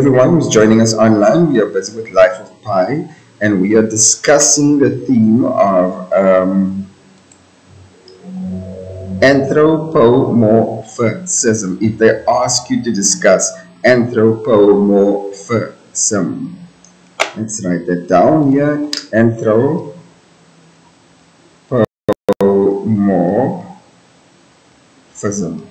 everyone who's joining us online. We are busy with Life of Pi and we are discussing the theme of um, anthropomorphism. If they ask you to discuss anthropomorphism, let's write that down here. Anthropomorphism.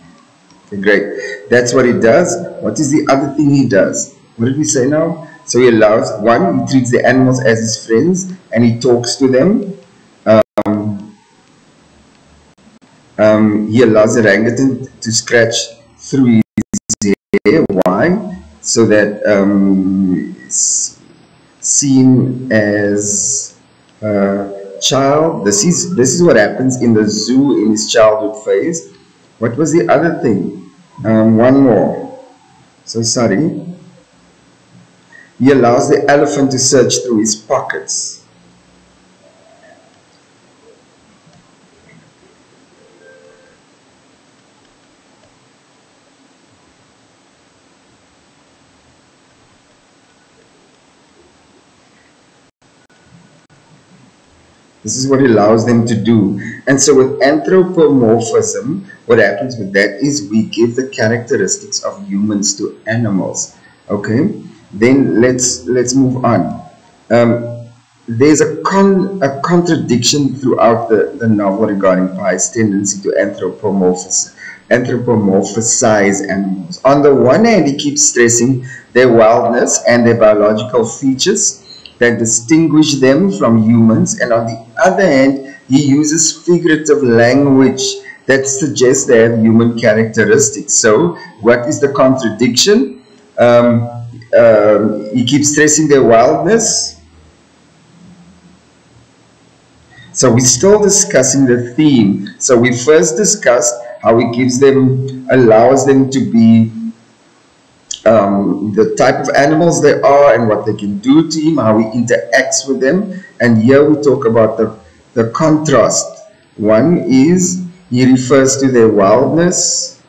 Okay, great. That's what he does. What is the other thing he does? What did we say now? So he allows, one, he treats the animals as his friends and he talks to them. Um, um, he allows the orangutan to scratch through his hair. Why? So that um, seen as a child. This is, this is what happens in the zoo in his childhood phase. What was the other thing? Um, one more. So sorry. He allows the elephant to search through his pockets. This is what he allows them to do. And so with anthropomorphism, what happens with that is we give the characteristics of humans to animals. Okay? Then let's let's move on. Um, there's a con a contradiction throughout the, the novel regarding Pi's tendency to anthropomorphize anthropomorphize animals. On the one hand, he keeps stressing their wildness and their biological features that distinguish them from humans, and on the other hand, he uses figurative language that suggests they have human characteristics. So, what is the contradiction? Um, um, he keeps stressing their wildness. So we're still discussing the theme. So we first discussed how he gives them, allows them to be um, the type of animals they are and what they can do to him, how he interacts with them. And here we talk about the, the contrast. One is he refers to their wildness.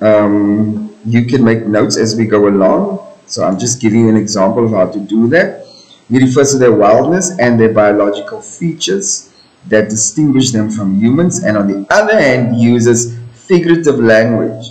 Um, you can make notes as we go along. So I'm just giving you an example of how to do that. He refers to their wildness and their biological features that distinguish them from humans. And on the other hand, he uses figurative language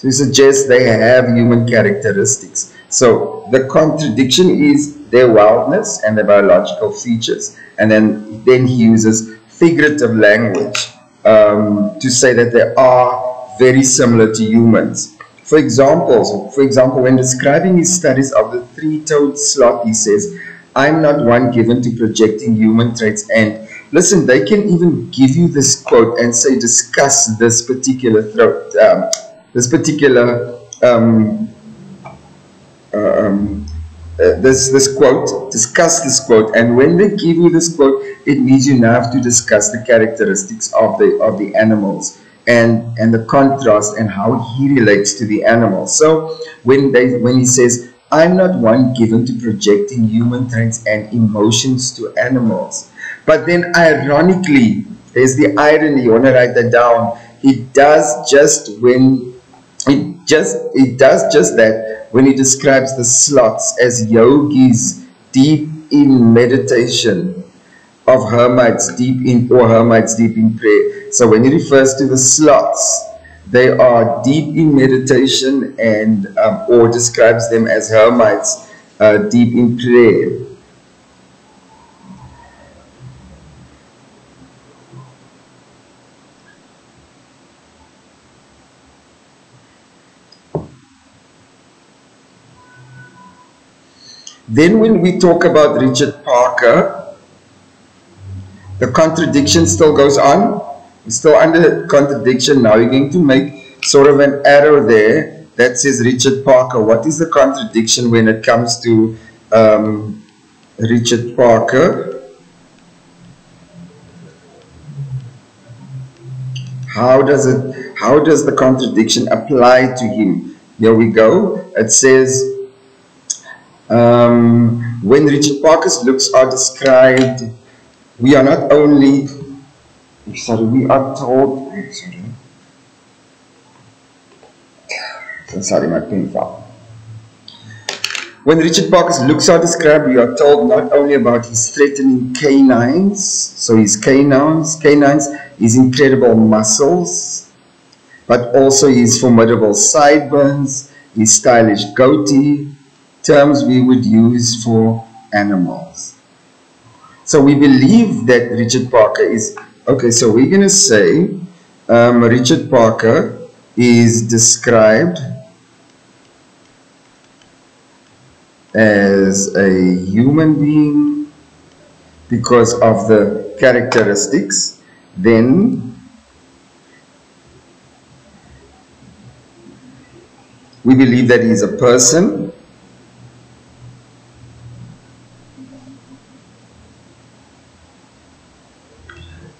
to suggest they have human characteristics. So the contradiction is their wildness and their biological features. And then, then he uses figurative language um, to say that they are very similar to humans. For examples, for example, when describing his studies of the three-toed sloth, he says, I'm not one given to projecting human traits and listen, they can even give you this quote and say, discuss this particular throat, um, this particular um, uh, um, uh, this this quote, discuss this quote, and when they give you this quote, it means you now have to discuss the characteristics of the of the animals and and the contrast and how he relates to the animal so when they when he says i'm not one given to projecting human traits and emotions to animals but then ironically there's the irony you want to write that down it does just when it just it does just that when he describes the sloths as yogis deep in meditation of hermits deep in or hermits deep in prayer. So when he refers to the sloths, they are deep in meditation and um, or describes them as hermits uh, deep in prayer. Then when we talk about Richard Parker, the contradiction still goes on. Still under contradiction. Now you're going to make sort of an arrow there that says Richard Parker. What is the contradiction when it comes to um, Richard Parker? How does it? How does the contradiction apply to him? Here we go. It says um, when Richard Parker's looks are described we are not only, sorry, we are told, sorry, my pen fell. When Richard Parker's looks are described, we are told not only about his threatening canines, so his canines, canines, his incredible muscles, but also his formidable sideburns, his stylish goatee, terms we would use for animals. So we believe that Richard Parker is, okay, so we're going to say um, Richard Parker is described as a human being because of the characteristics, then we believe that he is a person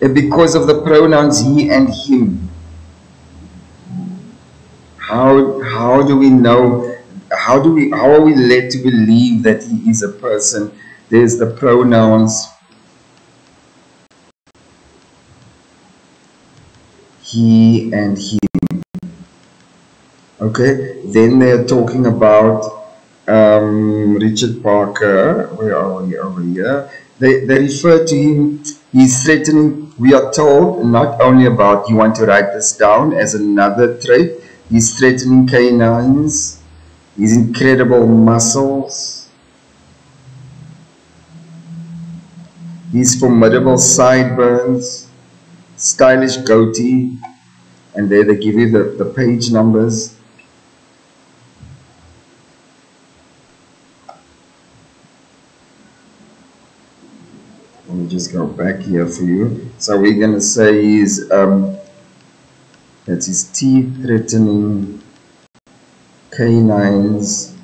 because of the pronouns he and him. How, how do we know, how, do we, how are we led to believe that he is a person? There's the pronouns he and him. Okay, then they're talking about um, Richard Parker. Where are we over here? They, they refer to him He's threatening, we are told, not only about, you want to write this down as another trait, he's threatening canines, his incredible muscles, his formidable sideburns, stylish goatee, and there they give you the, the page numbers just go back here for you. So we're going to say is um, that his teeth threatening canines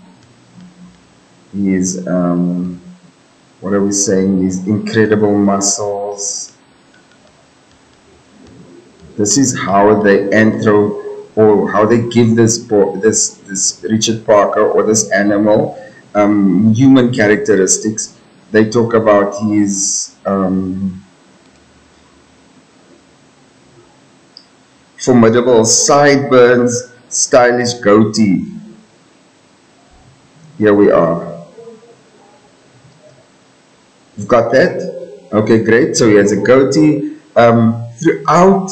is um, what are we saying is incredible muscles this is how they enter or how they give this this this Richard Parker or this animal um, human characteristics they talk about his um, formidable sideburns, stylish goatee. Here we are. You've got that? Okay, great. So he has a goatee. Um, throughout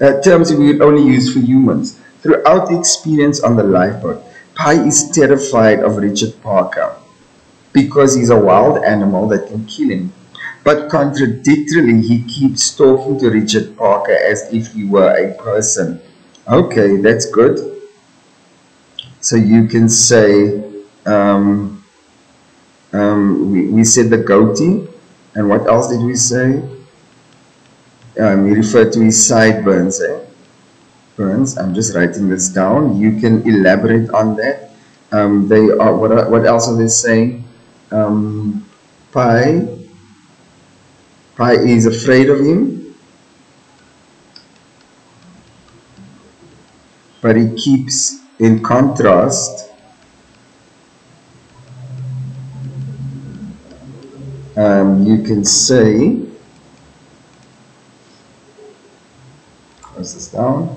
uh, terms we would only use for humans, throughout the experience on the lifeboat, Pi is terrified of Richard Parker because he's a wild animal that can kill him. But contradictorily, he keeps talking to Richard Parker as if he were a person. Okay, that's good. So you can say, um, um, we, we said the goatee, and what else did we say? Um, he referred to his sideburns, eh? Burns. I'm just writing this down. You can elaborate on that. Um, they are what, are, what else are they saying? Um, Pi, Pi is afraid of him, but he keeps in contrast um, you can say close this down.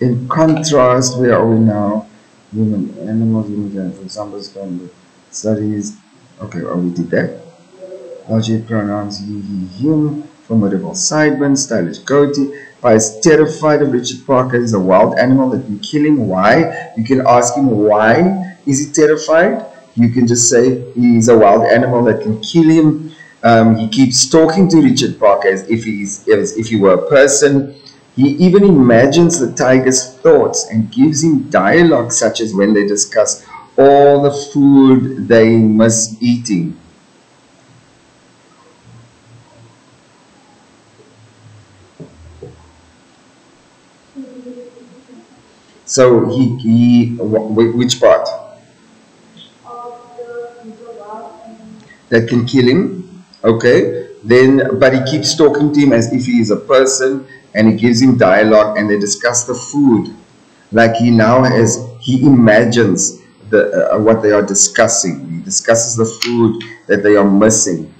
In contrast where are we now? Human animals human studies. Okay well we did that logic pronouns he he him? Formidable sideburns stylish goatee. Pi is terrified of Richard Parker he's a wild animal that can kill him. Why? You can ask him why. Is he terrified? You can just say he's a wild animal that can kill him. Um, he keeps talking to Richard Parker as if he's as if he were a person. He even imagines the tiger's thoughts and gives him dialogue such as when they discuss all the food they must eating. So he, he which part? That can kill him. Okay. Then, but he keeps talking to him as if he is a person and he gives him dialogue and they discuss the food. Like he now has, he imagines the, uh, uh, what they are discussing. He discusses the food that they are missing.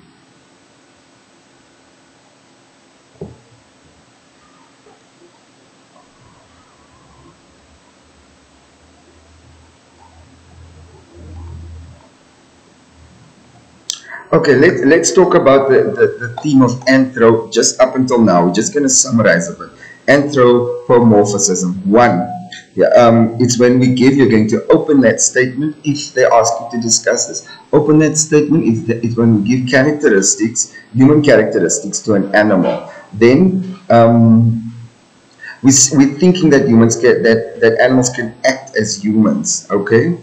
Okay, let, let's talk about the, the, the theme of anthro just up until now. We're just going to summarize a bit. Anthropomorphism. One, yeah, um, it's when we give, you're going to open that statement. If they ask you to discuss this, open that statement. It's, it's when we give characteristics, human characteristics to an animal. Then um, we, we're thinking that humans can, that, that animals can act as humans, okay?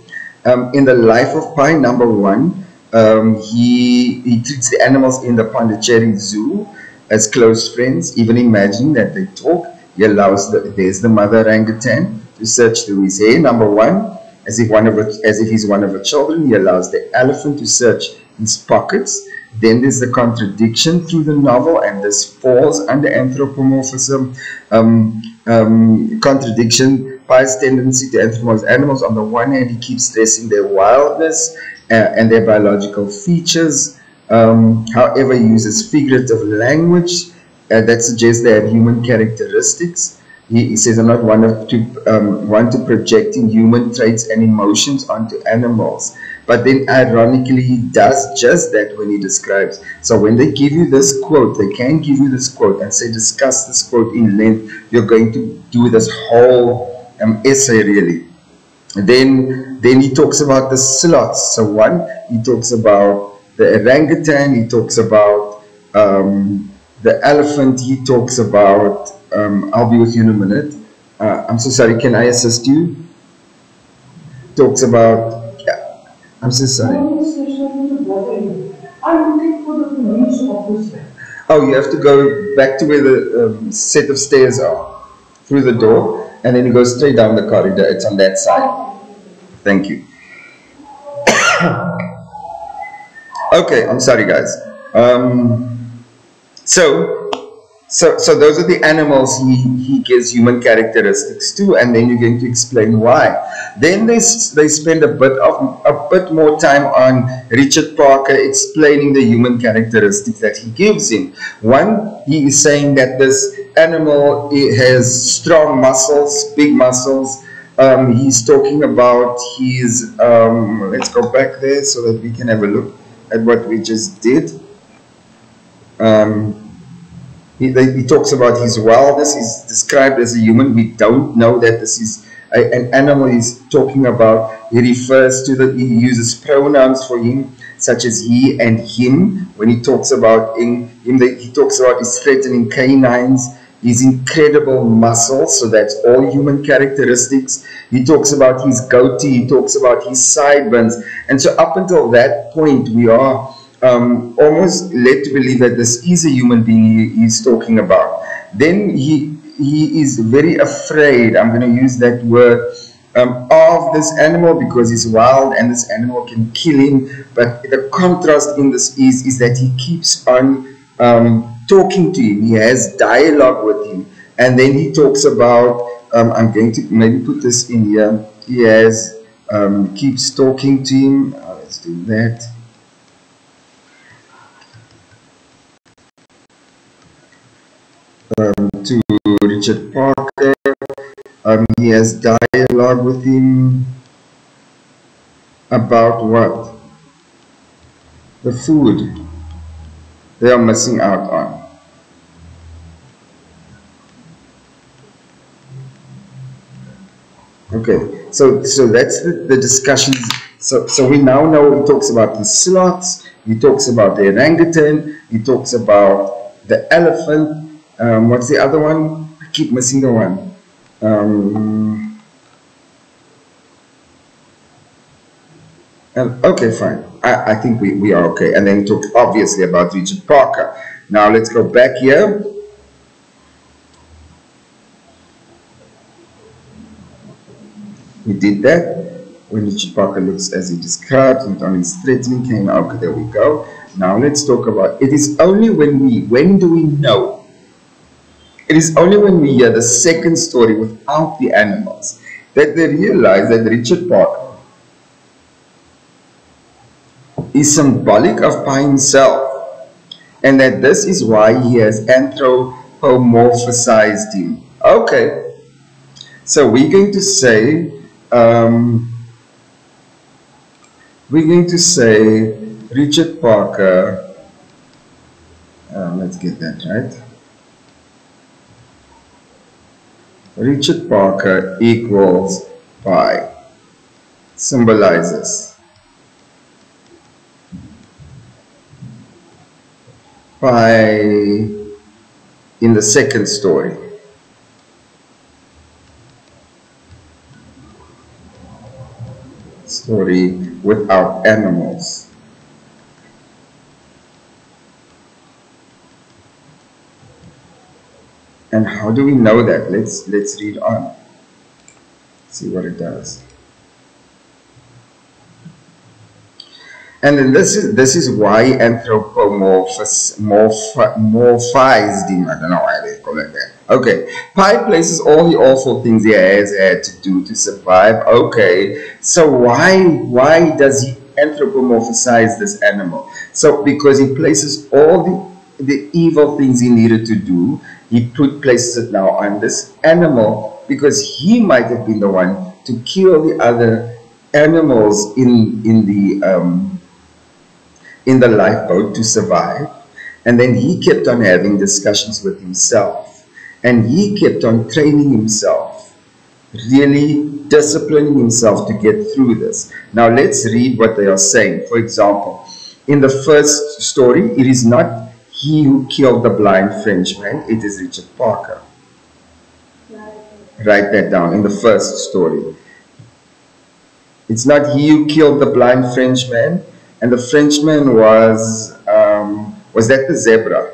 Um, in the life of Pi, number one, um, he, he treats the animals in the Pondicherry Zoo as close friends, even imagining that they talk. He allows the, there's the mother orangutan to search through his hair, number one, as if one of as if he's one of her children. He allows the elephant to search his pockets. Then there's the contradiction through the novel, and this falls under anthropomorphism. Um, um, contradiction, Pi's tendency to anthropomorphize animals. On the one hand, he keeps stressing their wildness uh, and their biological features. Um, however, he uses figurative language uh, that suggests they have human characteristics. He, he says, I'm not one, of to, um, one to projecting human traits and emotions onto animals. But then, ironically, he does just that when he describes. So, when they give you this quote, they can give you this quote and say, discuss this quote in length. You're going to do this whole um, essay, really. Then, then he talks about the sloths. So, one, he talks about the orangutan, he talks about um, the elephant, he talks about um, I'll be with you in a minute. Uh, I'm so sorry, can I assist you? Talks about, yeah, I'm so sorry. Oh, you have to go back to where the um, set of stairs are, through the door, and then you go straight down the corridor. It's on that side. Thank you. okay, I'm sorry, guys. Um, so, so, so those are the animals he, he gives human characteristics to, and then you're going to explain why. Then they, they spend a bit of a bit more time on Richard Parker explaining the human characteristics that he gives him. One, he is saying that this animal has strong muscles, big muscles. Um, he's talking about his. Um, let's go back there so that we can have a look at what we just did. Um, he, he talks about his wildness. He's described as a human. We don't know that this is a, an animal he's talking about. He refers to that he uses pronouns for him, such as he and him. When he talks about in him, he talks about his threatening canines, his incredible muscles. So that's all human characteristics. He talks about his goatee. He talks about his sideburns. And so up until that point, we are um, almost led to believe that this is a human being he is talking about. Then he he is very afraid. I'm going to use that word um, of this animal because he's wild and this animal can kill him. But the contrast in this is is that he keeps on um, talking to him. He has dialogue with him, and then he talks about. Um, I'm going to maybe put this in here. He has um, keeps talking to him. Uh, let's do that. Um, to Richard Parker. Um, he has dialogue with him about what? The food they are missing out on. Okay, so so that's the, the discussions. So so we now know he talks about the sloths, he talks about the orangutan, he talks about the elephant, um, what's the other one? I keep missing the one. Um, and, okay, fine. I, I think we, we are okay. And then talk obviously about Richard Parker. Now let's go back here. We did that. When Richard Parker looks as he described, and on his threatening came, okay, there we go. Now let's talk about, it is only when we, when do we know it is only when we hear the second story without the animals that they realize that Richard Parker is symbolic of Pi himself and that this is why he has anthropomorphized him. Okay, so we're going to say, um, we're going to say Richard Parker, uh, let's get that right. Richard Parker equals pi symbolizes pi in the second story. Story without animals. And how do we know that? Let's let's read on. See what it does. And then this is this is why anthropomorphized. I don't know why they call it that. Okay, Pi places all the awful things he has had to do to survive. Okay, so why why does he anthropomorphize this animal? So because he places all the the evil things he needed to do he put places it now on this animal because he might have been the one to kill the other animals in in the um, in the lifeboat to survive. And then he kept on having discussions with himself. And he kept on training himself really disciplining himself to get through this. Now let's read what they are saying. For example in the first story it is not he who killed the blind Frenchman, it is Richard Parker. Write that down in the first story. It's not he who killed the blind Frenchman, and the Frenchman was um, was that the zebra.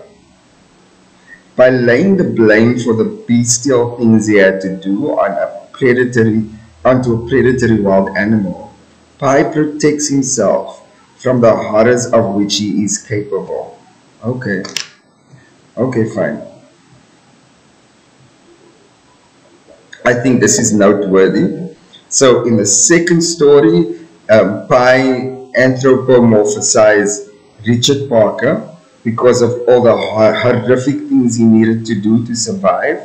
By laying the blame for the bestial things he had to do on a predatory onto a predatory wild animal, Pi protects himself from the horrors of which he is capable. Okay. Okay, fine. I think this is noteworthy. So in the second story, um, Pi anthropomorphized Richard Parker because of all the horrific things he needed to do to survive.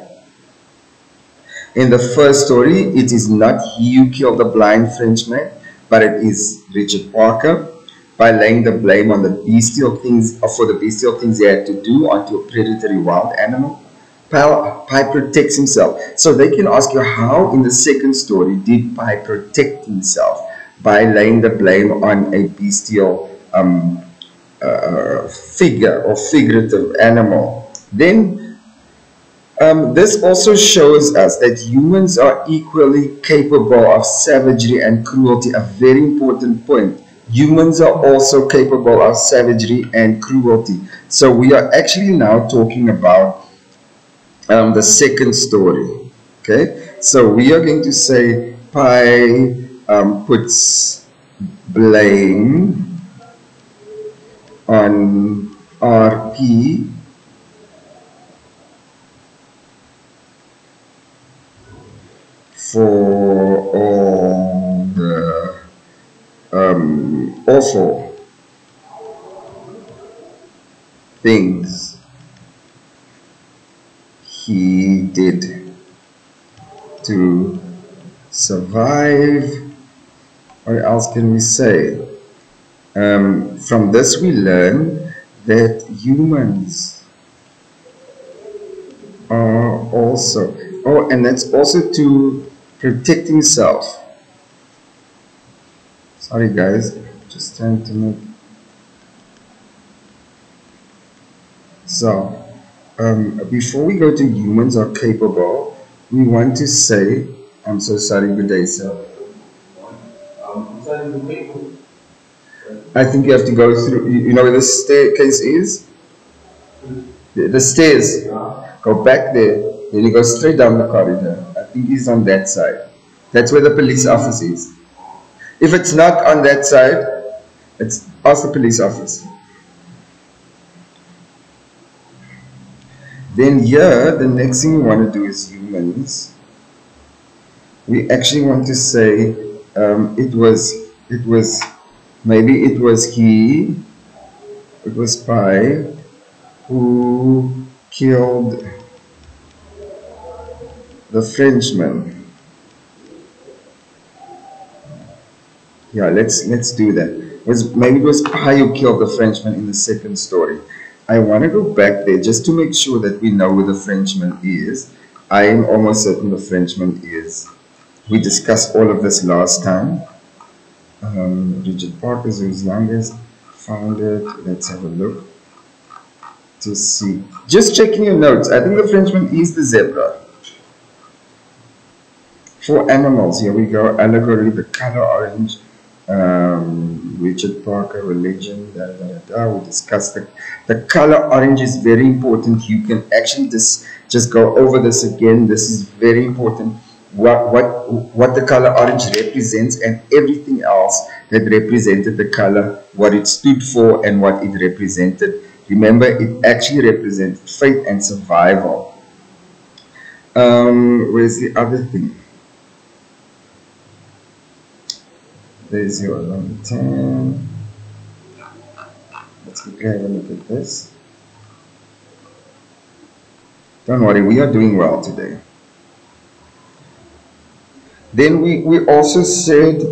In the first story, it is not he who killed the blind Frenchman, but it is Richard Parker by laying the blame on the bestial things or for the bestial things he had to do onto a predatory wild animal. Pi protects himself. So they can ask you how in the second story did Pi protect himself by laying the blame on a bestial um, uh, figure or figurative animal. Then um, this also shows us that humans are equally capable of savagery and cruelty, a very important point humans are also capable of savagery and cruelty. So we are actually now talking about um, the second story. Okay, so we are going to say Pi um, puts blame on RP for all the um, awful things he did to survive. What else can we say? Um, from this we learn that humans are also, oh, and that's also to protect himself sorry guys just trying to make so um, before we go to humans are capable we want to say I'm so sorry good day sir. I think you have to go through you know where the staircase is? The, the stairs. Go back there. Then you go straight down the corridor. I think he's on that side. That's where the police office is. If it's not on that side, it's the police office. Then here, the next thing we want to do is humans. We actually want to say um, it was, it was, maybe it was he, it was Pi, who killed the Frenchman. Yeah, let's let's do that. Was, maybe it was Pi who killed the Frenchman in the second story. I want to go back there just to make sure that we know who the Frenchman is. I am almost certain the Frenchman is. We discussed all of this last time. Um, Richard Parker is his youngest. Found it. Let's have a look to see. Just checking your notes. I think the Frenchman is the zebra. For animals, here we go. Allegory, the color orange um, Richard Parker, religion, da, da, da, We discussed the, the color orange is very important. You can actually just, just go over this again. This is very important. What, what, what the color orange represents and everything else that represented the color, what it stood for and what it represented. Remember, it actually represented faith and survival. Um, where's the other thing? There's your number 10. Let's quickly have a look at this. Don't worry, we are doing well today. Then we, we also said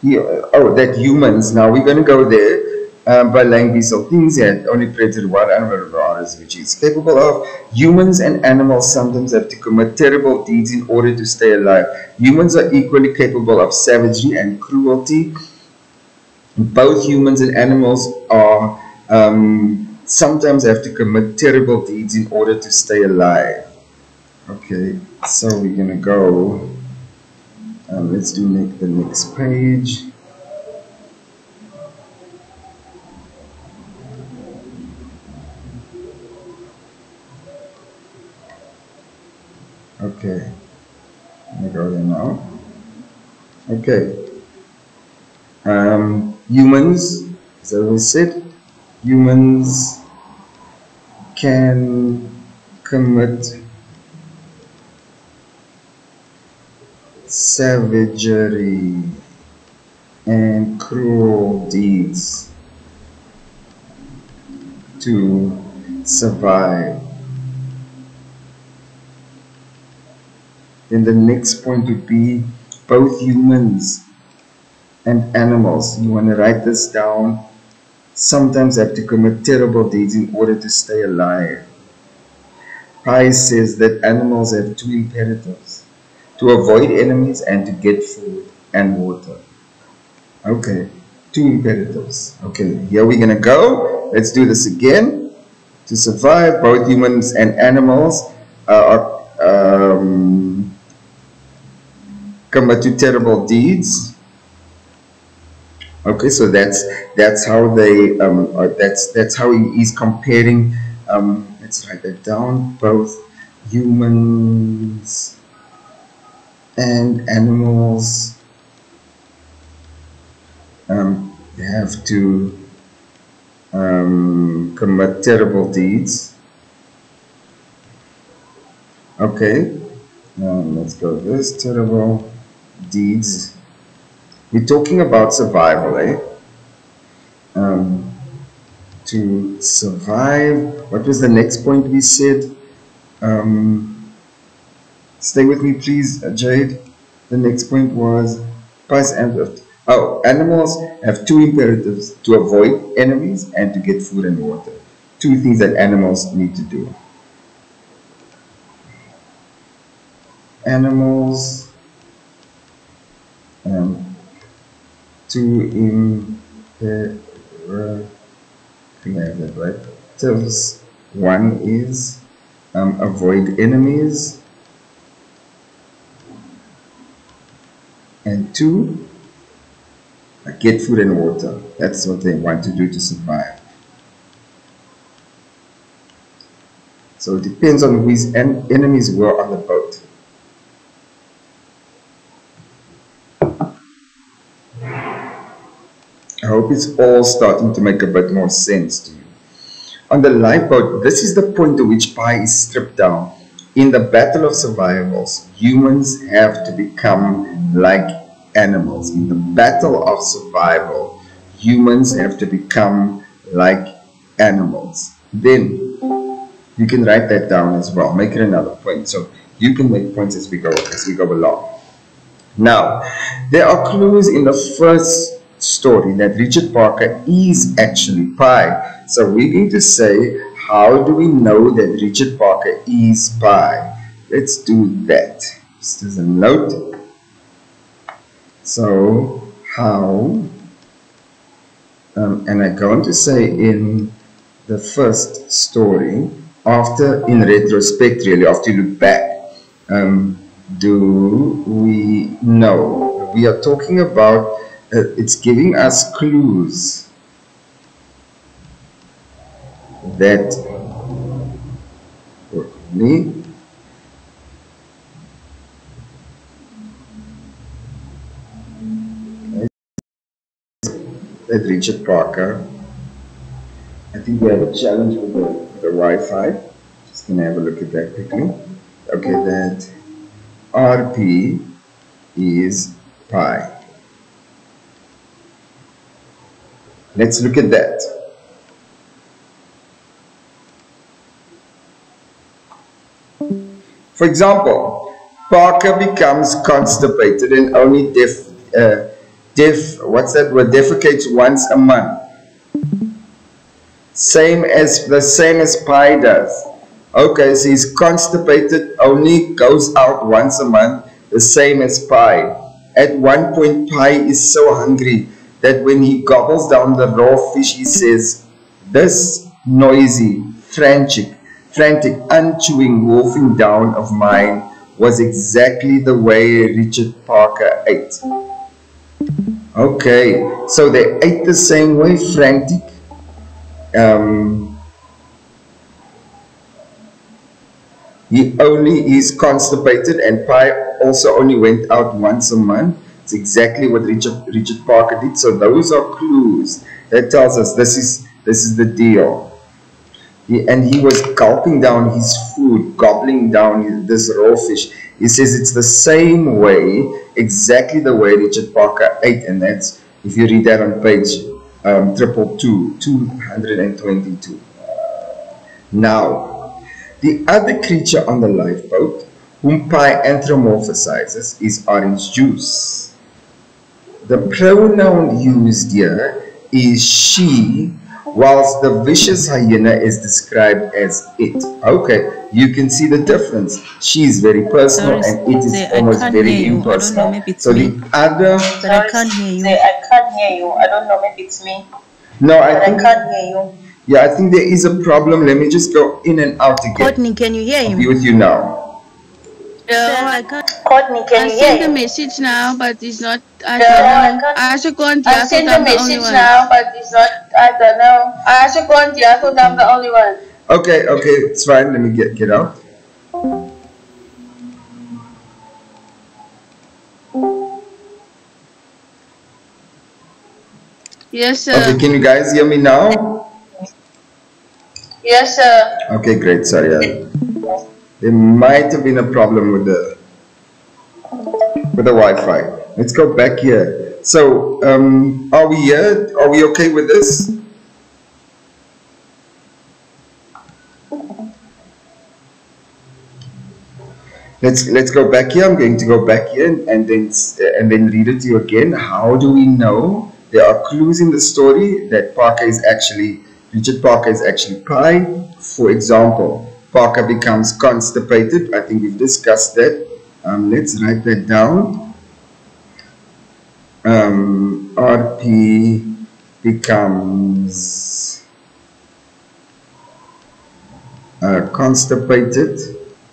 here, oh, that humans, now we're going to go there um, by Langbees things that only predator one animal varus which is capable of. Humans and animals sometimes have to commit terrible deeds in order to stay alive. Humans are equally capable of savagery and cruelty. Both humans and animals are um, sometimes have to commit terrible deeds in order to stay alive. Okay, so we're gonna go. Um, let's do make the next page. Okay. Me go there now. Okay. Um, humans, as I said, humans can commit savagery and cruel deeds to survive Then the next point would be both humans and animals. You want to write this down. Sometimes have to commit terrible deeds in order to stay alive. Pi says that animals have two imperatives to avoid enemies and to get food and water. Okay, two imperatives. Okay, here we're gonna go. Let's do this again. To survive, both humans and animals are um, commit to terrible deeds. Okay, so that's that's how they um, that's that's how he is comparing. Um, let's write that down. Both humans and animals um, have to um, commit terrible deeds. Okay, um, let's go this terrible deeds. We're talking about survival, eh? Um, to survive, what was the next point we said? Um, stay with me, please, Jade. The next point was and Oh, animals have two imperatives to avoid enemies and to get food and water. Two things that animals need to do. Animals um, two imperatives, right? One is um, avoid enemies, and two, get food and water. That's what they want to do to survive. So it depends on whose en enemies were on the boat. I hope it's all starting to make a bit more sense to you. On the lifeboat, this is the point to which Pi is stripped down. In the battle of survivals, humans have to become like animals. In the battle of survival, humans have to become like animals. Then you can write that down as well. Make it another point. So you can make points as we go as we go along. Now, there are clues in the first story that Richard Parker is actually pi. So we're going to say, how do we know that Richard Parker is pi? Let's do that. Just as a note. So, how, um, and I'm going to say in the first story, after, in retrospect really, after you look back, um, do we know? We are talking about, Uh, it's giving us clues that for me that Richard Parker I think we have a challenge with the, the Wi-Fi just gonna have a look at that quickly okay that RP is pi. Let's look at that. For example, Parker becomes constipated and only def, uh, def, what's that word, defecates once a month. Same as, the same as Pi does. Okay, so he's constipated, only goes out once a month, the same as Pi. At one point, Pi is so hungry that when he gobbles down the raw fish, he says, This noisy, frantic, frantic, unchewing wolfing down of mine was exactly the way Richard Parker ate. Okay, so they ate the same way, frantic, um, He only is constipated and Pi also only went out once a month. It's exactly what Richard Richard Parker did. So those are clues that tells us this is this is the deal. He, and he was gulping down his food, gobbling down this raw fish. He says it's the same way, exactly the way Richard Parker ate, and that's if you read that on page um, triple two, two hundred and twenty-two. Now, the other creature on the lifeboat, whom Pi anthropomorphizes, is orange juice. The pronoun used here is she, whilst the vicious hyena is described as it. Okay, you can see the difference. She is very personal and it is almost very impersonal. So the other... But I can't hear you. I can't hear you. I don't know, maybe it's me. No, I think... I can't hear you. Yeah, I think there is a problem. Let me just go in and out again. Courtney, can you hear him? I'll be with you now. No, I can't. Courtney, can I you hear sent a him? message now, but it's not. I No, don't I know. can't- I also can't. I sent a message now, but it's not. I don't know. I also can't hear. I thought I'm the only one. Okay, okay, it's fine. Let me get get out. Yes, sir. Okay, can you guys hear me now? Yes, sir. Okay, great. Sorry, uh, there might have been a problem with the with the Wi-Fi. Let's go back here. So, um, are we here? Are we okay with this? Let's let's go back here. I'm going to go back here and, and then and then read it to you again. How do we know there are clues in the story that Parker is actually Richard Parker is actually Pi? For example, Parker becomes constipated. I think we've discussed that. Um, let's write that down. Um, RP becomes uh, constipated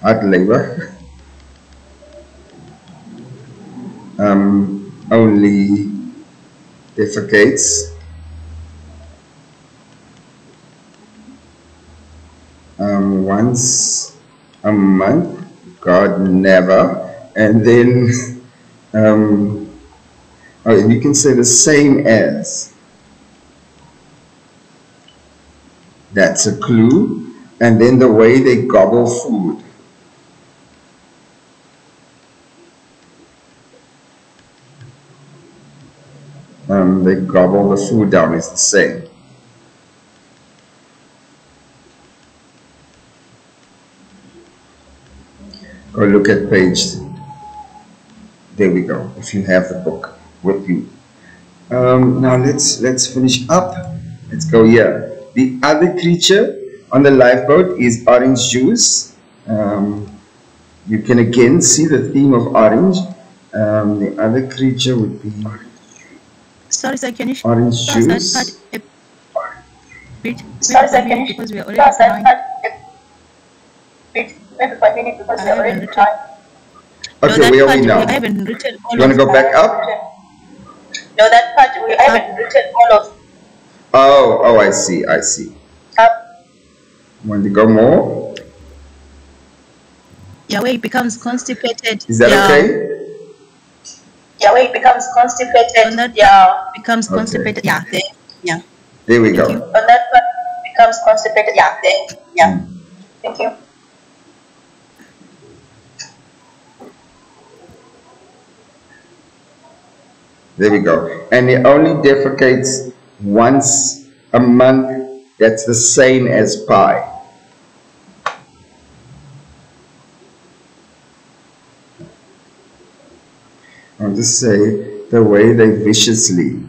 at labor. um, only defecates um, once a month, God never, and then um, oh, you can say the same as. That's a clue, and then the way they gobble food. um, they gobble the food down is the same. Go look at page, there we go, if you have the book with you. Um, now let's let's finish up. Let's go here. The other creature on the lifeboat is orange juice. Um, you can again see the theme of orange. Um, the other creature would be Sorry, sir, can you show orange us that juice. part a bit? Sorry, sir, can you Because we are already That's behind. that. Wait, maybe five minutes because I we're already. No, where are we now? I haven't written all You want to go back up? No, that part we haven't written all of Oh, oh, I see, I see. up. Want to go more? Yeah, where it becomes constipated. Is that yeah, okay? Yeah, when it becomes constipated. On that yeah. Becomes Okay. constipated. Yeah, there. Yeah. There we Thank go. you. On that part becomes constipated. Yeah, There, Yeah. Mm. Thank you. There we go. And it only defecates once a month. That's the same as pi. I'll just say the way they viciously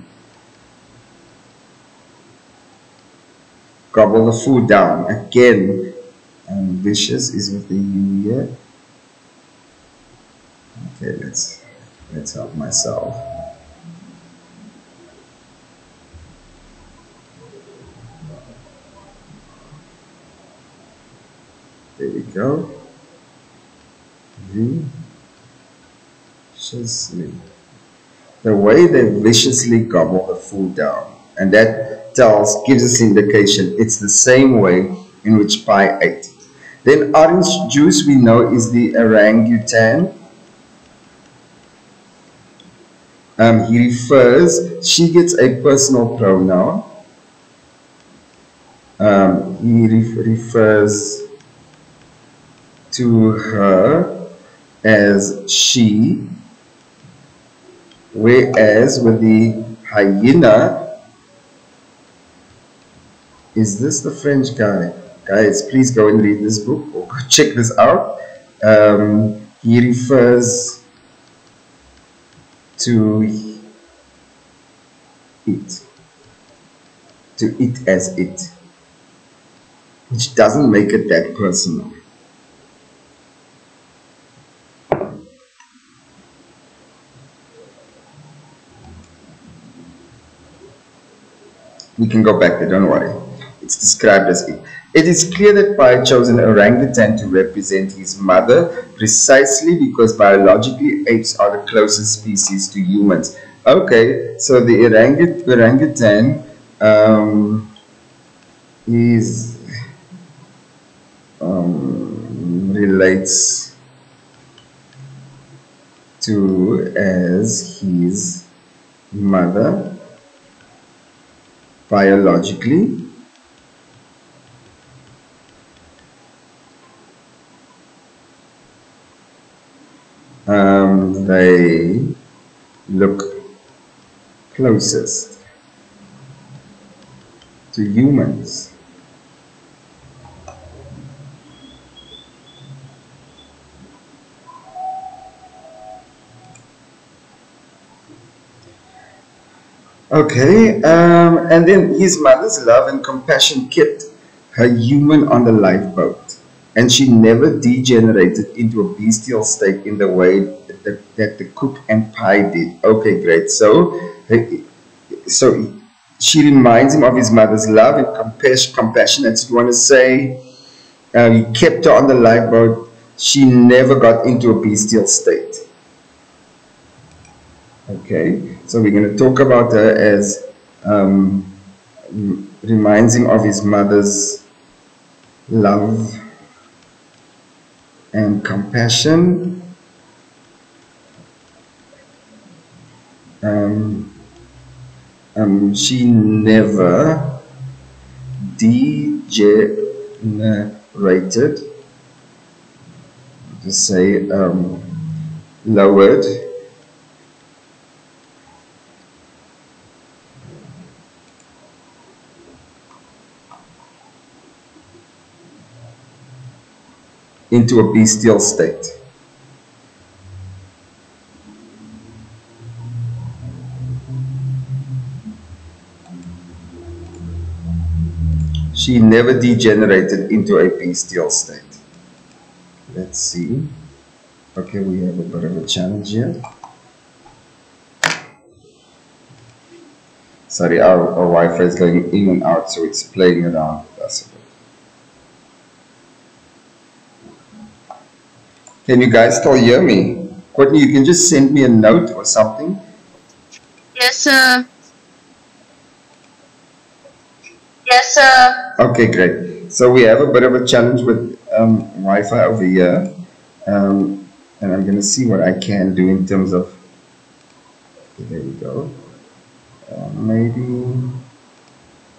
gobble the food down. Again, um, vicious is with the U here. Okay, let's let's help myself. There we go. Viciously. The way they viciously gobble the food down. And that tells, gives us indication it's the same way in which pi ate. Then orange juice we know is the orangutan. Um, he refers, she gets a personal pronoun. Um, he ref- refers to her as she, whereas with the hyena, is this the French guy? Guys, please go and read this book or check this out. Um, he refers to it, to it as it, which doesn't make it that personal. We can go back there, don't worry. It's described as it. It is clear that Pi chose an orangutan to represent his mother precisely because biologically apes are the closest species to humans. Okay, so the orangut orangutan um, is um, relates to as his mother biologically. Um, they look closest to humans Okay, um, and then his mother's love and compassion kept her human on the lifeboat, and she never degenerated into a bestial state in the way that the, that the cook and Pi did. Okay, great. So, so she reminds him of his mother's love and compassion. Compassion. That's what you want to say. Uh, he kept her on the lifeboat. She never got into a bestial state. Okay, so we're going to talk about her as um, him of his mother's love and compassion. Um, um, she never degenerated, to say um, lowered into a bestial state. She never degenerated into a bestial state. Let's see. Okay, we have a bit of a challenge here. Sorry, our, our Wi-Fi is going in and out, so it's playing around with us. Can you guys still hear me? Courtney, you can just send me a note or something. Yes, sir. Yes, sir. Okay, great. So we have a bit of a challenge with um, Wi-Fi over here, um, and I'm gonna see what I can do in terms of. Okay, there we go. Uh, maybe,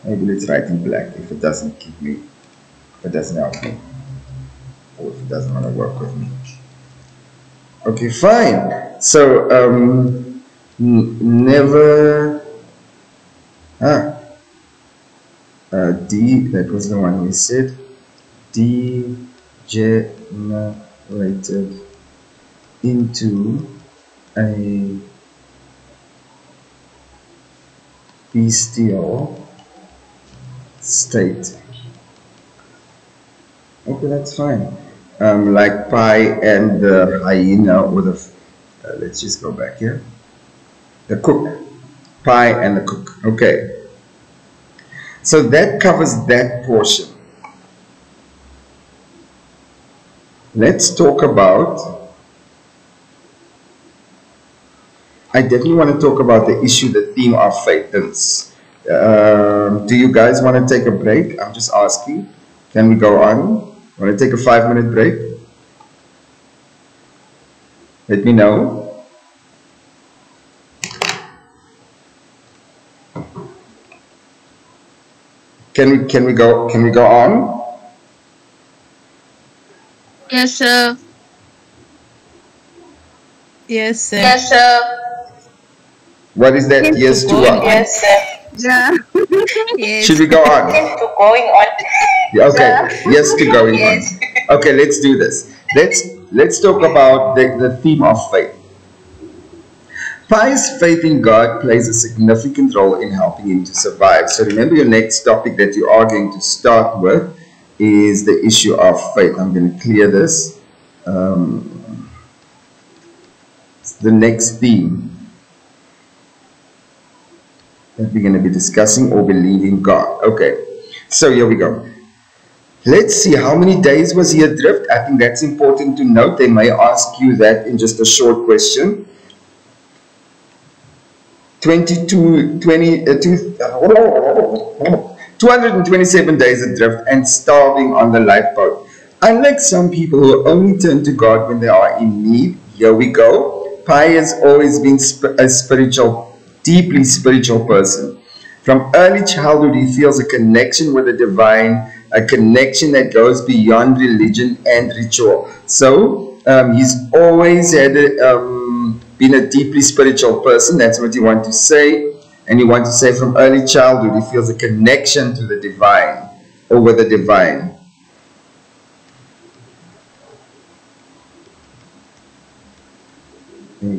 maybe let's write in black if it doesn't keep me, if it doesn't help me, or if it doesn't want to work with me. Okay, fine. So um, never. Ah, uh, D, that was the one we said, degenerated into a bestial state. Okay, that's fine. Um, like pi and the hyena or the, uh, let's just go back here. The cook, pi and the cook. Okay. So that covers that portion. Let's talk about. I definitely want to talk about the issue, the theme of faith. Um, do you guys want to take a break? I'm just asking. Can we go on? Want to take a five minute break? Let me know. Can we can we go can we go on? Yes, sir. Yes, sir. Yes, sir. What is that? Yes to go what? Yes, sir. Yeah. yes. Should we go on? Yes to going on. Yeah, Okay. Yes to going Yes. on. Okay, let's do this. Let's let's talk about the, the theme of faith. Pious faith in God plays a significant role in helping him to survive. So remember your next topic that you are going to start with is the issue of faith. I'm going to clear this. Um, the next theme we're going to be discussing or believing God. Okay, so here we go. Let's see how many days was he adrift. I think that's important to note. They may ask you that in just a short question. 22, 20, uh, two, uh, 227 days adrift and starving on the lifeboat. Unlike some people who only turn to God when they are in need, here we go. Pi has always been sp- a spiritual, deeply spiritual person. From early childhood, he feels a connection with the divine, a connection that goes beyond religion and ritual. So um, he's always had a, um, been a deeply spiritual person. That's what you want to say. And you want to say from early childhood, he feels a connection to the divine or with the divine.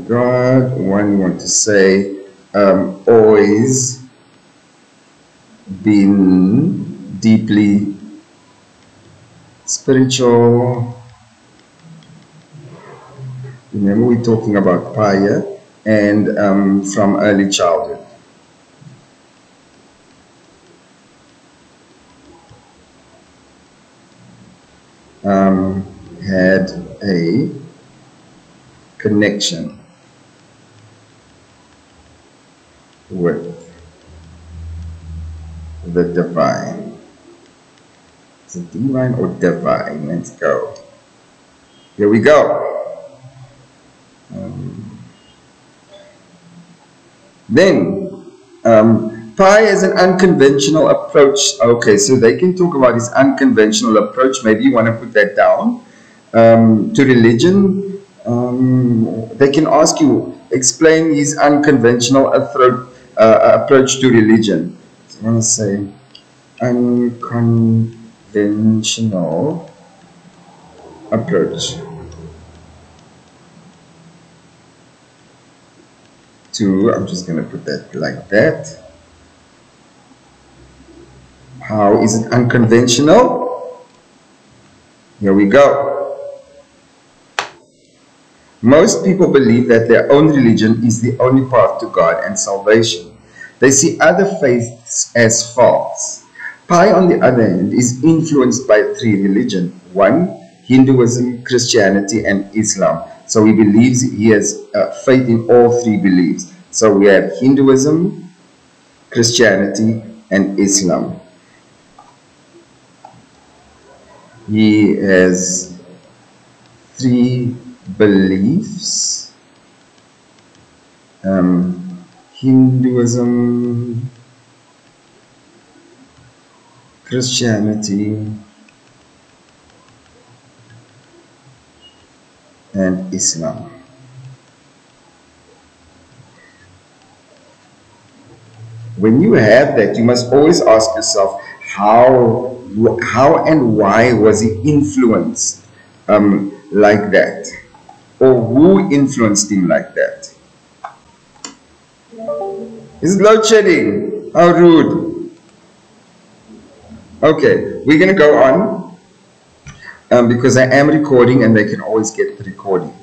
God, one you want to say, um, always been deeply spiritual. Remember, we're talking about Paya and um, from early childhood. Um, had a connection with the divine. Is it divine or divine? Let's go. Here we go. Um, then, um, Pi is an unconventional approach. Okay, so they can talk about his unconventional approach. Maybe you want to put that down. Um, to religion, um, they can ask you, explain his unconventional approach, uh, approach to religion. So I want to say unconventional approach to, I'm just going to put that like that. How is it unconventional? Here we go. Most people believe that their own religion is the only path to God and salvation. They see other faiths as false. Pi, on the other hand, is influenced by three religions. One, Hinduism, Christianity, and Islam. So he believes he has uh, faith in all three beliefs. So we have Hinduism, Christianity, and Islam. He has three beliefs. Um, Hinduism, Christianity, and Islam. When you have that, you must always ask yourself how, how and why was he influenced um, like that? Or who influenced him like that? Is load shedding? How rude. Okay, we're going to go on um, because I am recording and they can always get the recording.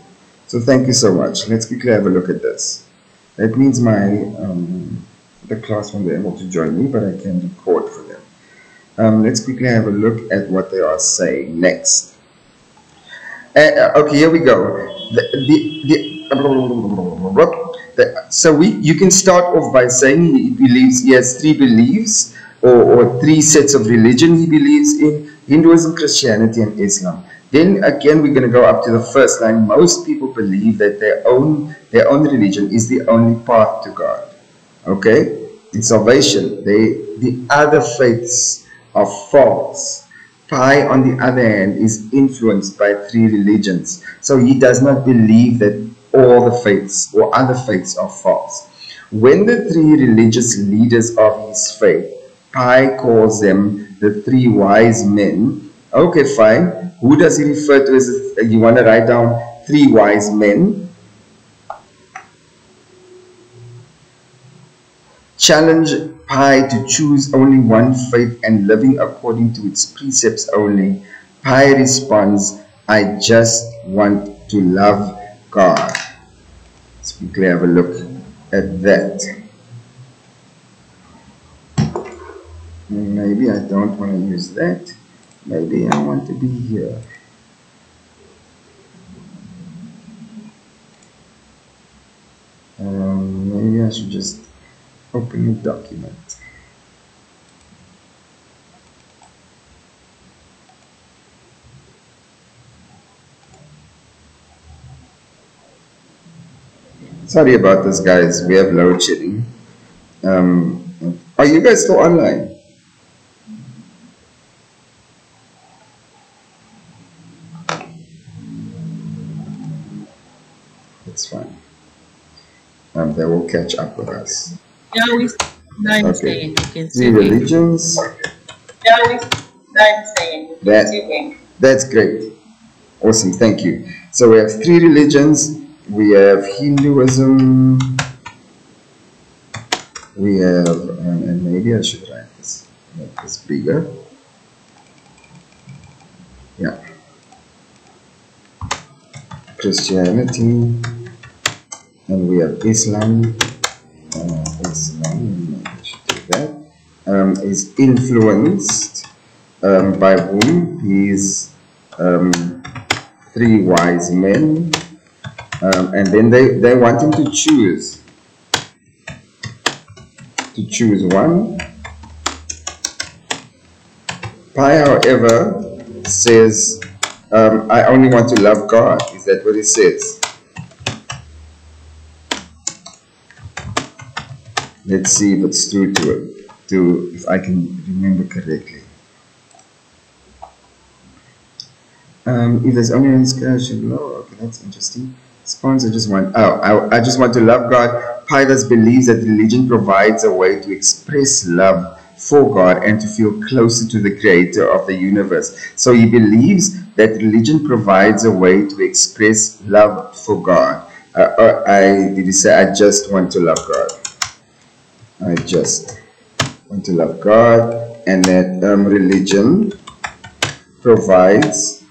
So thank you so much. Let's quickly have a look at this. That means my um, the class won't be able to join me, but I can record for them. Um, let's quickly have a look at what they are saying next. Uh, okay, here we go. The, the, the, so we you can start off by saying he believes he has three beliefs or, or three sets of religion he believes in Hinduism, Christianity, and Islam. Then again, we're going to go up to the first line. Most people believe that their own their own religion is the only path to God. Okay, in salvation, they the other faiths are false. Pi, on the other hand, is influenced by three religions. So he does not believe that all the faiths or other faiths are false. When the three religious leaders of his faith, Pi calls them the three wise men. Okay, fine. Who does he refer to as, you want to write down three wise men? Challenge Pi to choose only one faith and living according to its precepts only. Pi responds, I just want to love God. Let's quickly have a look at that. Maybe I don't want to use that. Maybe I want to be here. Um, maybe I should just open a document. Sorry about this guys, we have load shedding. Um, are you guys still online? It's fine. Um, they will catch up with us. Yeah, we nine Okay. saying Three religions. Yeah, we nine saying. That that's great. Awesome, thank you. So we have three religions. We have Hinduism. We have, um, and maybe I should write this, make this bigger. Yeah. Christianity, and we have Islam. Uh, Islam, I should do that. Um, is influenced um, by whom? These um, three wise men. Um, and then they, they want him to choose. To choose one. Pi, however, says, um, I only want to love God. Is that what it says? Let's see if it's true to it, to if I can remember correctly. Um, if there's only one scholarship law, okay, that's interesting. Sponsor just want, oh, I, I just want to love God. Pius believes that religion provides a way to express love for God and to feel closer to the creator of the universe. So he believes that religion provides a way to express love for God. Uh, uh, I did he say I just want to love God. I just want to love God and that um, religion provides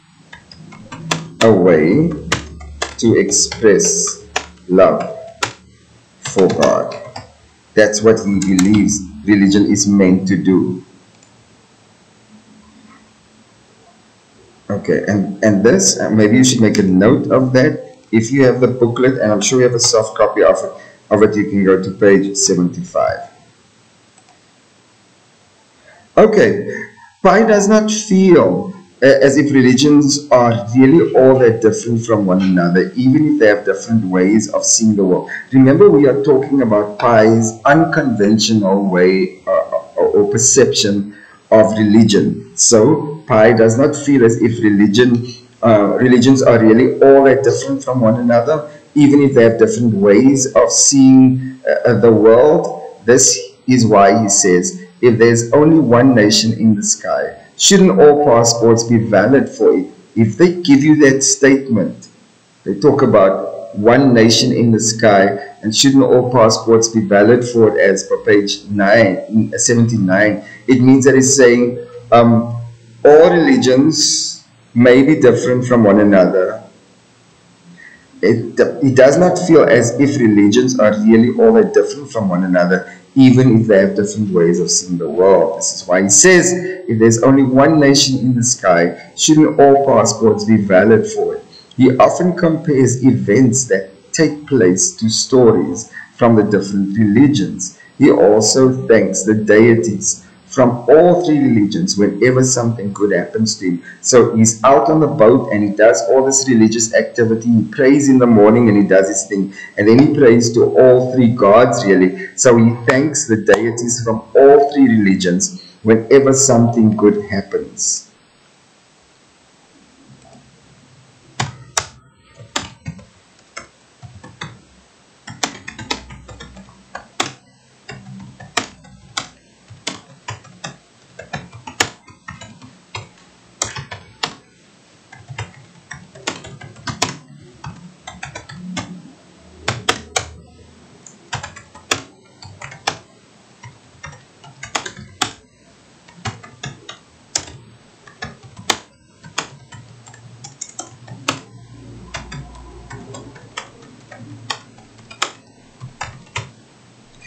a way to express love for God. That's what he believes religion is meant to do. Okay, and, and this, uh, maybe you should make a note of that. If you have the booklet, and I'm sure you have a soft copy of it, of it you can go to page 75. Okay, Pi does not feel as if religions are really all that different from one another, even if they have different ways of seeing the world. Remember, we are talking about Pi's unconventional way uh, or, or perception of religion. So, Pi does not feel as if religion, uh, religions are really all that different from one another, even if they have different ways of seeing uh, the world. This is why he says, if there's only one nation in the sky, shouldn't all passports be valid for it? If they give you that statement, they talk about one nation in the sky, and shouldn't all passports be valid for it as per page 9, 79, it means that it's saying um, all religions may be different from one another. It, it does not feel as if religions are really all that different from one another even if they have different ways of seeing the world. This is why he says, if there's only one nation in the sky, shouldn't all passports be valid for it? He often compares events that take place to stories from the different religions. He also thanks the deities from all three religions whenever something good happens to him. So he's out on the boat and he does all this religious activity. He prays in the morning and he does his thing. And then he prays to all three gods, really. So he thanks the deities from all three religions whenever something good happens.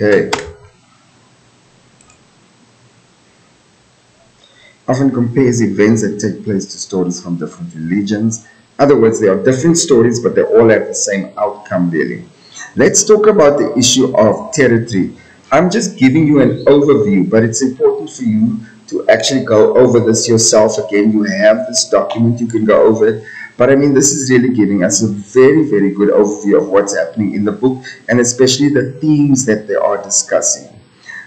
Okay. Often compares events that take place to stories from different religions. In other words, they are different stories, but they all have the same outcome, really. Let's talk about the issue of territory. I'm just giving you an overview, but it's important for you to actually go over this yourself again. You have this document, you can go over it. But I mean, this is really giving us a very, very good overview of what's happening in the book and especially the themes that they are discussing.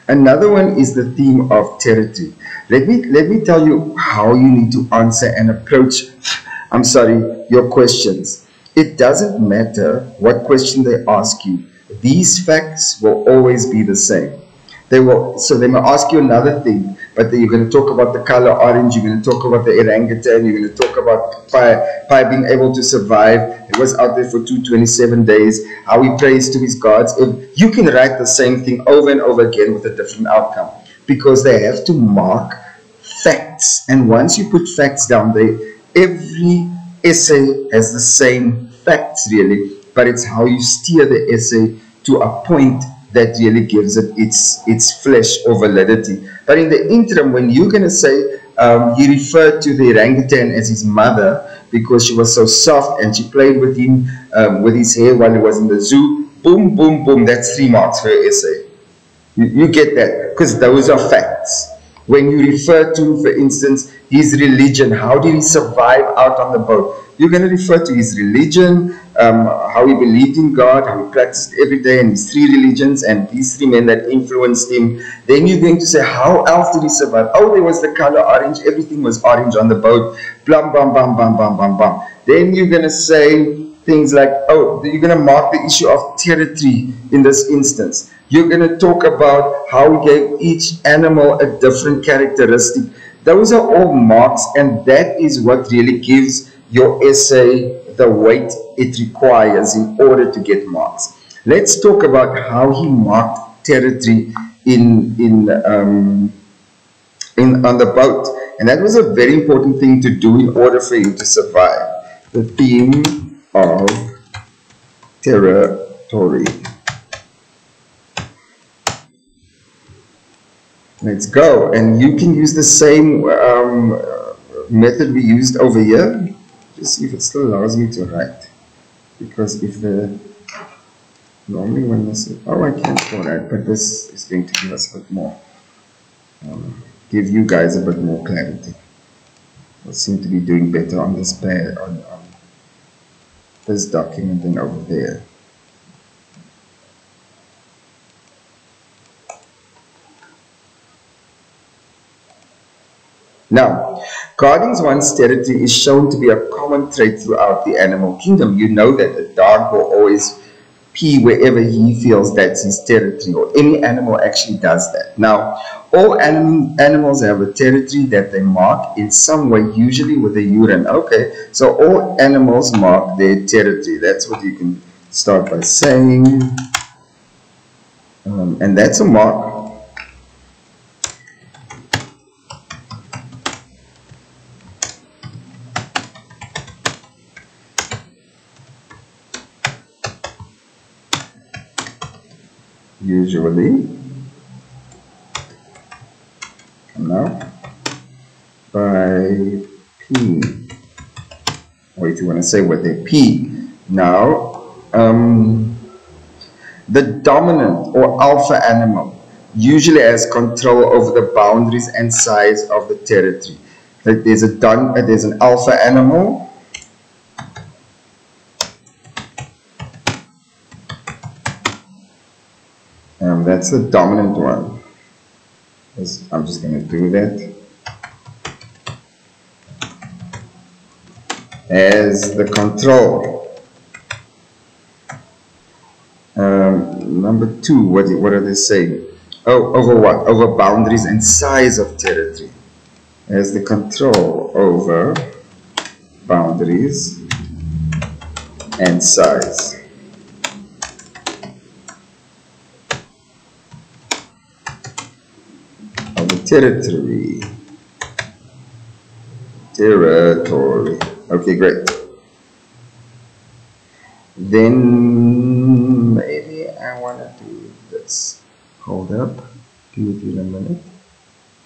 Another one is the theme of territory. Let me, let me tell you how you need to answer and approach, I'm sorry, your questions. It doesn't matter what question they ask you. These facts will always be the same. They will, so they may ask you another thing, but you're going to talk about the color orange, you're going to talk about the orangutan, you're going to talk about Pi being able to survive. It was out there for 227 days, how he prays to his gods. If you can write the same thing over and over again with a different outcome because they have to mark facts. And once you put facts down there, every essay has the same facts really, but it's how you steer the essay to a point that really gives it its its flesh or validity. But in the interim, when you're to say um, he referred to the orangutan as his mother because she was so soft and she played with him um, with his hair while he was in the zoo, boom, boom, boom, that's three marks for your essay. You, you get that because those are facts. When you refer to, for instance, his religion, how did he survive out on the boat? You're going to refer to his religion, um, how he believed in God, how he practiced every day, and his three religions, and these three men that influenced him. Then you're going to say, how else did he survive? Oh, there was the color orange. Everything was orange on the boat. Blam, bam, bam, bam, bam, bam, bam. Then you're going to say things like, oh, you're going to mark the issue of territory in this instance. You're going to talk about how he gave each animal a different characteristic. Those are all marks, and that is what really gives your essay the weight it requires in order to get marks. Let's talk about how he marked territory in, in, um, in on the boat, and that was a very important thing to do in order for him to survive. The theme of territory. Let's go, and you can use the same um, method we used over here. Just see if it still allows me to write, because if the normally when I say oh I can't that, but this is going to give us a bit more. Um, give you guys a bit more clarity. We seem to be doing better on this pair on, on this document than over there. Now, guarding one's territory is shown to be a common trait throughout the animal kingdom. You know that a dog will always pee wherever he feels that's his territory, or any animal actually does that. Now, all anim animals have a territory that they mark in some way, usually with a urine. Okay, so all animals mark their territory. That's what you can start by saying. Um, and that's a mark. Usually, now by P, or if you want to say what they P. Now, um, the dominant or alpha animal usually has control over the boundaries and size of the territory. Like there's a don, uh, there's an alpha animal. Um, that's the dominant one. I'm just going to do that as the control. Um, number two, what, what are they saying? Oh, over what? Over boundaries and size of territory. As the control over boundaries and size. of the territory. Territory. Okay, great. Then maybe I want to do this. Hold up. Give it a minute.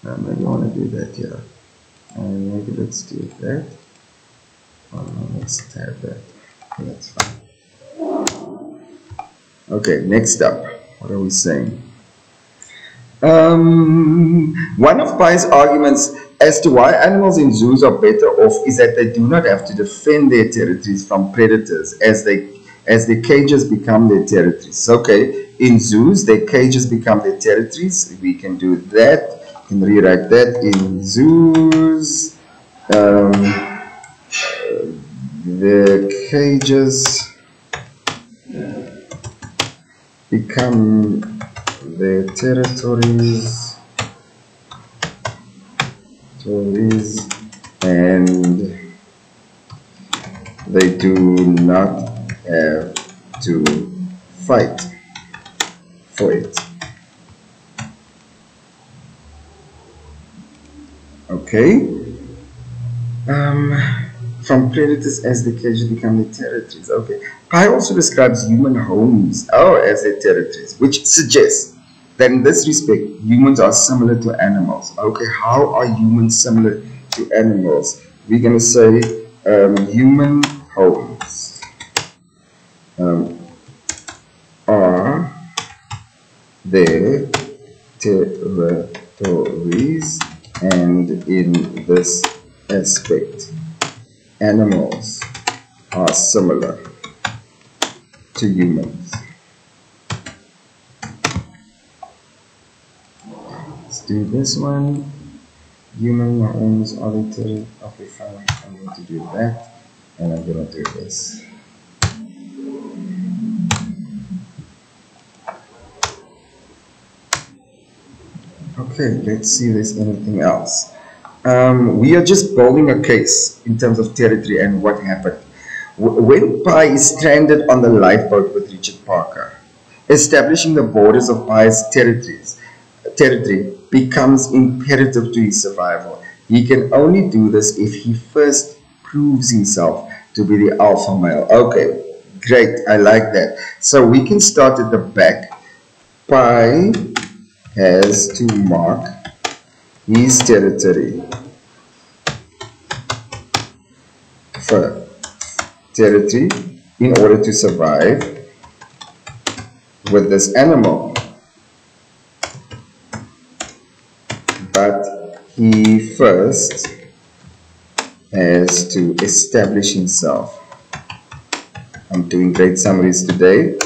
Uh, maybe I want to do that here. And maybe let's do that. Oh, let's tab that. That's fine. Okay, next up. What are we saying? Um, one of Pi's arguments as to why animals in zoos are better off is that they do not have to defend their territories from predators as they as their cages become their territories. Okay, in zoos, their cages become their territories. We can do that. We can rewrite that in zoos. Um, the cages become their territories territories and they do not have to fight for it. Okay. Um, from predators as the cages become the territories. Okay Pi also describes human homes oh, as their territories which suggests that in this respect, humans are similar to animals. Okay, how are humans similar to animals? We're going to say um, human homes um, are their territories and in this aspect, animals are similar to humans. Let's do this one. Human homes audited. Okay, fine. I'm going to do that. And I'm going to do this. Okay, let's see if there's anything else. Um, we are just building a case in terms of territory and what happened. When Pi is stranded on the lifeboat with Richard Parker, establishing the borders of Pi's territories, territory becomes imperative to his survival. He can only do this if he first proves himself to be the alpha male. Okay, great, I like that. So we can start at the back. Pi has to mark his territory for territory in order to survive with this animal. But he first has to establish himself. I'm doing great summaries today.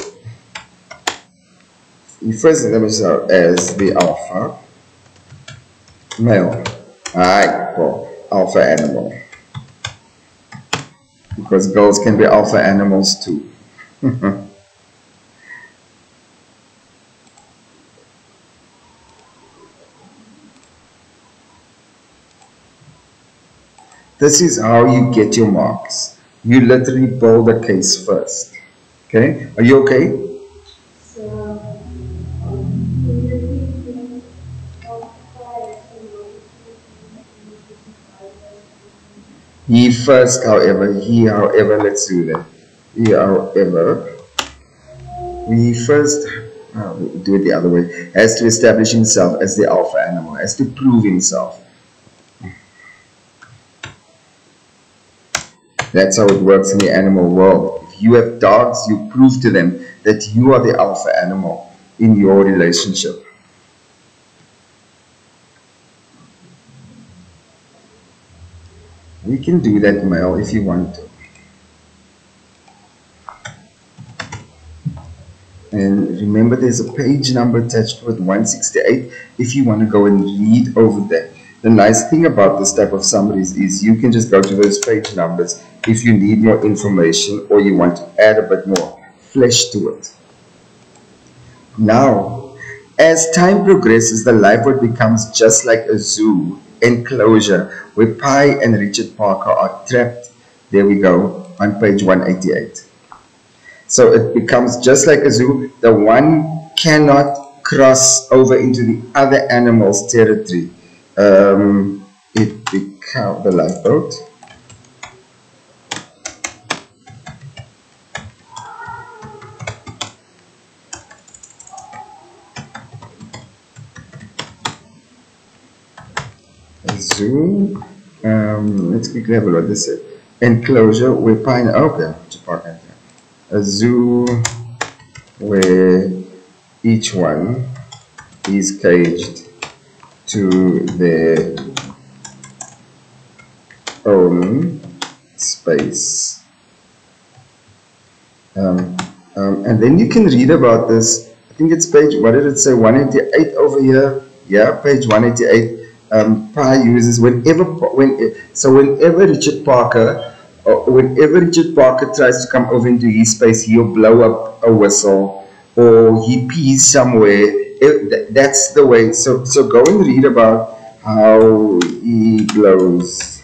He first establishes as the alpha male. Alright, well, alpha animal. Because girls can be alpha animals too. This is how you get your marks. You literally build a case first. Okay? Are you okay? He first, however, he, however, let's do that. He, however, we first, uh, do it the other way, has to establish himself as the alpha animal, has to prove himself. That's how it works in the animal world. If you have dogs, you prove to them that you are the alpha animal in your relationship. We can do that, mail if you want to. And remember, there's a page number attached with 168 if you want to go and read over that. The nice thing about this type of summaries is you can just go to those page numbers if you need more information or you want to add a bit more flesh to it. Now, as time progresses, the lifeboat becomes just like a zoo enclosure where Pi and Richard Parker are trapped. There we go, on page 188. So it becomes just like a zoo. The one cannot cross over into the other animal's territory. Um, it becomes the lifeboat. Zoo. Um, let's quickly have a look. This is enclosure where pine. Okay, to a zoo where each one is caged to their own space. Um, um, and then you can read about this. I think it's page, what did it say, 188 over here? Yeah, page 188 um, Pi uses whenever when so whenever Richard Parker or whenever Richard Parker tries to come over into his space, he'll blow up a whistle or he pees somewhere. It, that's the way. So so go and read about how he blows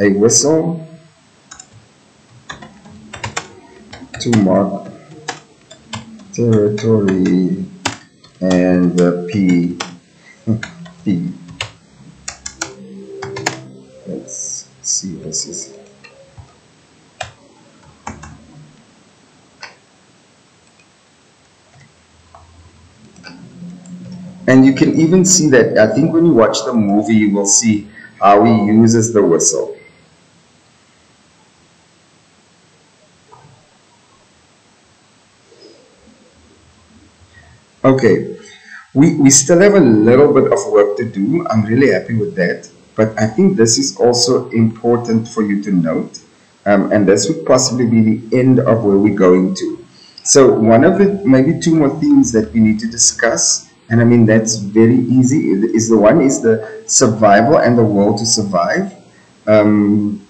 a whistle to mark territory and the. Let's see if this is. And you can even see that, I think when you watch the movie, you will see how he uses the whistle. Okay, we, we still have a little bit of work to do. I'm really happy with that. But I think this is also important for you to note. Um, and this would possibly be the end of where we're going to. So one of the, maybe two more things that we need to discuss, and I mean, that's very easy, is the one is the survival and the will to survive. Um,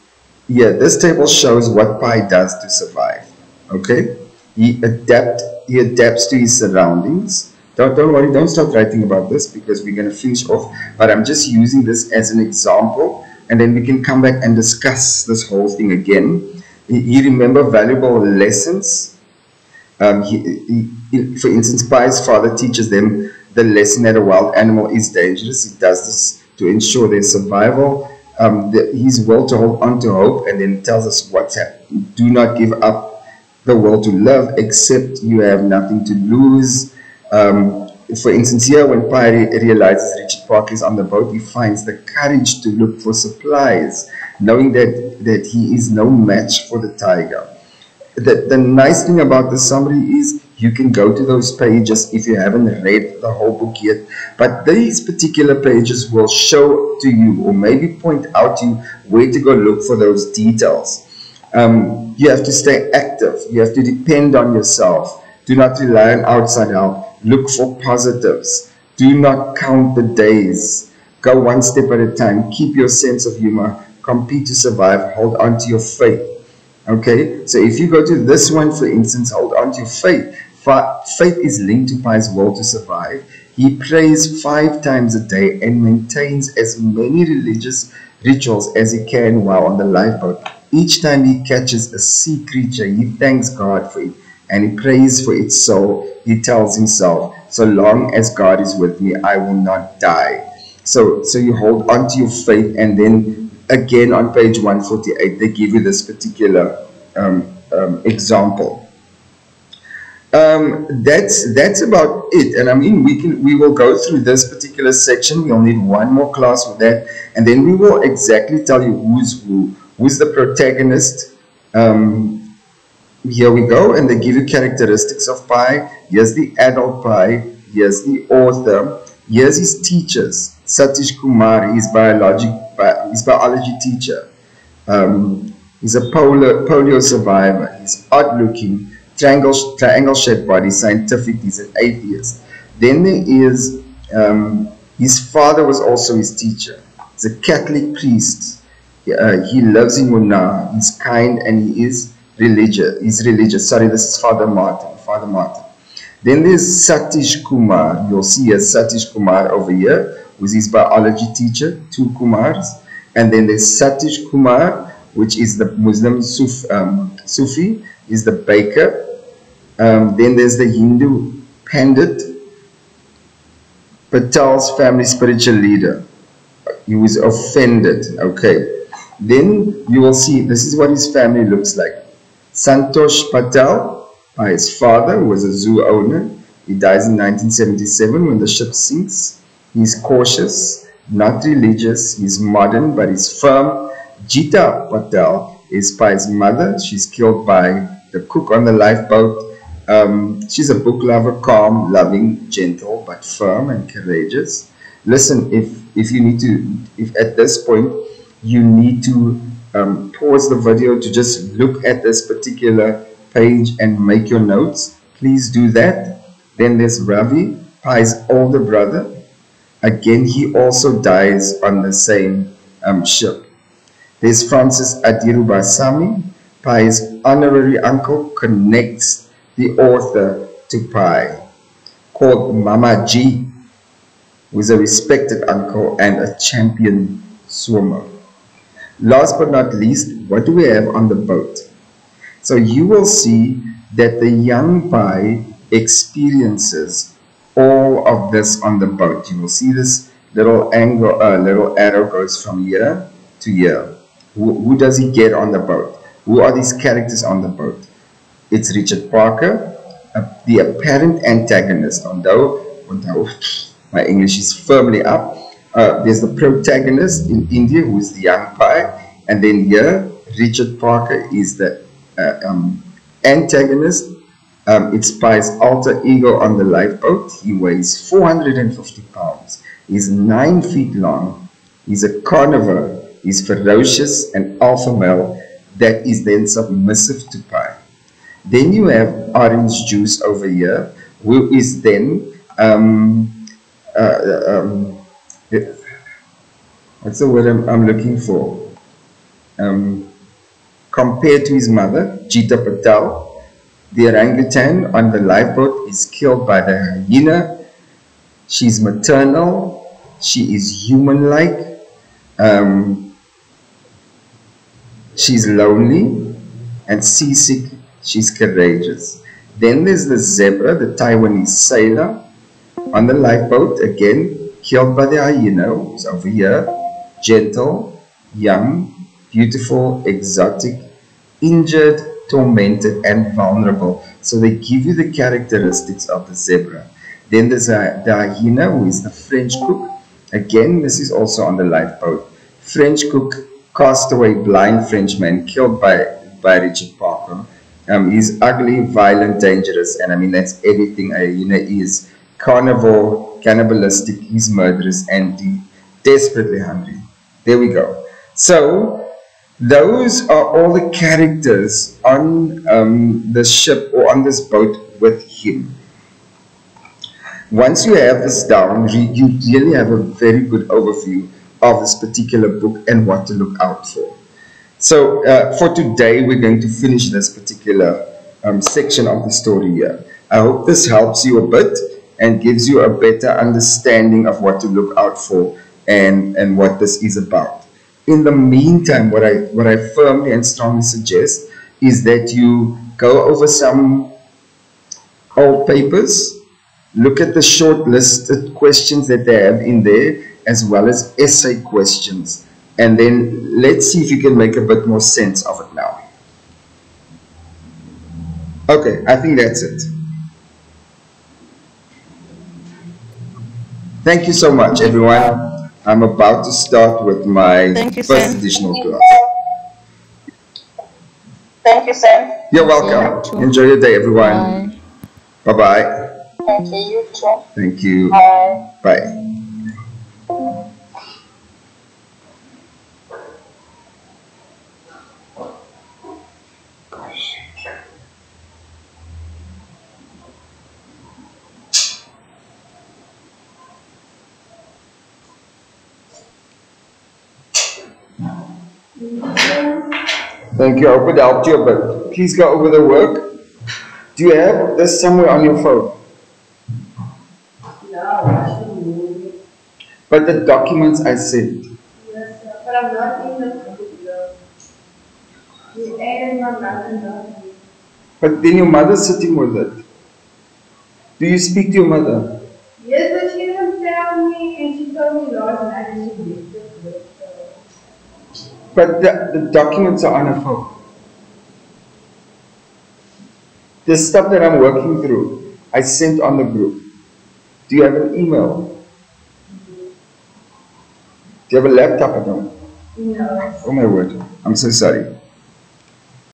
yeah, this table shows what Pi does to survive, okay? He, adapt, he adapts to his surroundings. Don't, don't worry, don't start writing about this because we're going to finish off. But I'm just using this as an example and then we can come back and discuss this whole thing again. You remember valuable lessons. Um, he, he, for instance, Pi's father teaches them the lesson that a wild animal is dangerous. He does this to ensure their survival. Um, the, his will to hold on to hope, and then tells us what's happening. Do not give up the will to love, except you have nothing to lose. Um, for instance, here when Pi realizes Richard Park is on the boat, he finds the courage to look for supplies, knowing that, that he is no match for the tiger. The, the nice thing about the summary is you can go to those pages if you haven't read the whole book yet, but these particular pages will show to you or maybe point out to you where to go look for those details. Um, you have to stay active. You have to depend on yourself. Do not rely on outside help. Look for positives. Do not count the days. Go one step at a time. Keep your sense of humor. Compete to survive. Hold on to your faith. Okay, so if you go to this one, for instance, hold on to your faith. Faith is linked to Pi's will to survive. He prays five times a day and maintains as many religious rituals as he can while on the lifeboat. Each time he catches a sea creature, he thanks God for it and he prays for its soul. He tells himself, So long as God is with me, I will not die. So, so you hold on to your faith, and then again on page 148, they give you this particular um, um, example. Um, that's that's about it, and I mean we can we will go through this particular section. We'll need one more class for that, and then we will exactly tell you who's who, who's the protagonist. Um, here we go, and they give you characteristics of pi. Here's the adult pi. Here's the author. Here's his teachers. Satish Kumar, his biology his biology teacher. Um, he's a polio, polio survivor. He's odd looking, triangle, triangle shaped body, scientific. He's an atheist. Then there is um, his father was also his teacher. He's a Catholic priest. Uh, he loves in Munnar. He's kind and he is religious. He's religious. Sorry, this is Father Martin. Father Martin. Then there's Satish Kumar. You'll see a Satish Kumar over here, who's his biology teacher, two Kumars. And then there's Satish Kumar, which is the Muslim Suf, um, Sufi, is the baker. Um, then there's the Hindu Pandit, Patel's family spiritual leader. He was offended. Okay. Then you will see this is what his family looks like. Santosh Patel, by his father, was a zoo owner. He dies in 1977 when the ship sinks. He's cautious, not religious. He's modern, but he's firm. Gita Patel is by his mother. She's killed by the cook on the lifeboat. Um, she's a book lover, calm, loving, gentle, but firm and courageous. Listen, if if you need to, if at this point you need to um, pause the video to just look at this particular page and make your notes, please do that. Then there's Ravi, Pi's older brother. Again, he also dies on the same um, ship. There's Francis Adirubasamy, Pi's honorary uncle, connects the author to Pi, called Mamaji, who is a respected uncle and a champion swimmer. Last but not least, what do we have on the boat? So you will see that the young Pi experiences all of this on the boat. You will see this little angle, uh, little arrow goes from here to here. Who, who does he get on the boat? Who are these characters on the boat? It's Richard Parker, uh, the apparent antagonist, although, although my English is firmly up. Uh, there's the protagonist in India, who is the young Pi, and then here, Richard Parker is the uh, um, antagonist. Um, it's Pi's alter ego on the lifeboat. He weighs 450 pounds. He's 9 feet long. He's a carnivore. He's ferocious and alpha male that is then submissive to Pi. Then you have orange juice over here, who is then um, uh, um, what's the word I'm, I'm looking for? Um, compared to his mother, Gita Patel, the orangutan on the lifeboat is killed by the hyena. She's maternal. She is human-like. Um, she's lonely and seasick. She's courageous. Then there's the zebra, the Taiwanese sailor. On the lifeboat, again, killed by the hyena, who's over here, gentle, young, beautiful, exotic, injured, tormented, and vulnerable. So they give you the characteristics of the zebra. Then there's a, the hyena, who is the French cook. Again, this is also on the lifeboat. French cook, castaway, blind Frenchman, killed by, by Richard Parker. Um, he's ugly, violent, dangerous, and I mean, that's everything a hyena is. Carnivore, cannibalistic, he's murderous, and de- desperately hungry. There we go. So, those are all the characters on um, the ship or on this boat with him. Once you have this down, you really have a very good overview of this particular book and what to look out for. So, uh, for today, we're going to finish this particular um, section of the story here. I hope this helps you a bit and gives you a better understanding of what to look out for and, and what this is about. In the meantime, what I, what I firmly and strongly suggest is that you go over some old papers, look at the short listed questions that they have in there, as well as essay questions. And then let's see if you can make a bit more sense of it now. Okay, I think that's it. Thank you so much, everyone. I'm about to start with my Thank you, first Sam. additional class. Thank you, Sam. You're welcome. Enjoy your day, everyone. Bye. Bye-bye. Thank you, you too. Thank you. Bye. Bye. Thank you. I hope it helped you a bit. Please go over the work. Do you have this somewhere on your phone? No. But the documents I sent. Yes, sir, but I'm not in the computer. The air is not nothing, nothing. But then your mother's sitting with it. Do you speak to your mother? Yes, but she didn't tell me, and she told me last night she missed it, but, uh, But the, the documents are on a phone. The stuff that I'm working through, I sent on the group. Do you have an email? Do you have a laptop at home? no. Oh my word. I'm so sorry.